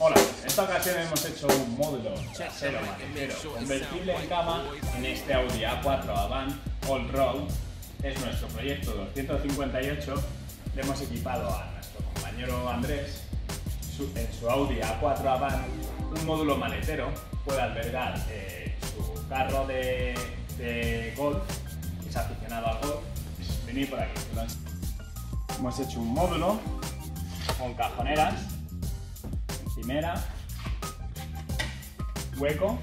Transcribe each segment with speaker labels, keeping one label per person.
Speaker 1: Hola, en esta ocasión hemos hecho un módulo trasero maletero convertible en cama en este Audi A4 Avant All Road. Es nuestro proyecto 258. Le hemos equipado a nuestro compañero Andrés en su Audi A4 Avant un módulo maletero. Puede albergar eh, su carro de, de golf, que es aficionado al golf. Venid por aquí. Hemos hecho un módulo con cajoneras encimera, hueco,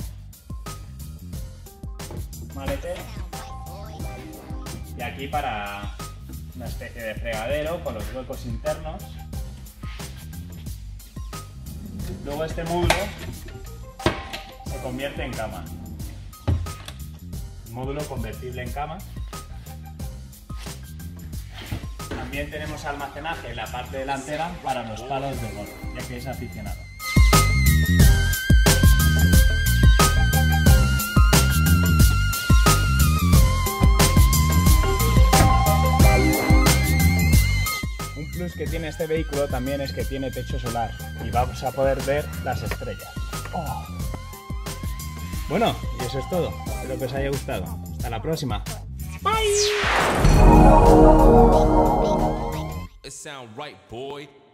Speaker 1: maletero y aquí para una especie de fregadero con los huecos internos. Luego este módulo se convierte en cama. Módulo convertible en cama. También tenemos almacenaje en la parte delantera para los palos de golf, ya que es aficionado. Un plus que tiene este vehículo también es que tiene techo solar y vamos a poder ver las estrellas. Oh. Bueno, y eso es todo. Espero que os haya gustado. Hasta la próxima.
Speaker 2: Boy.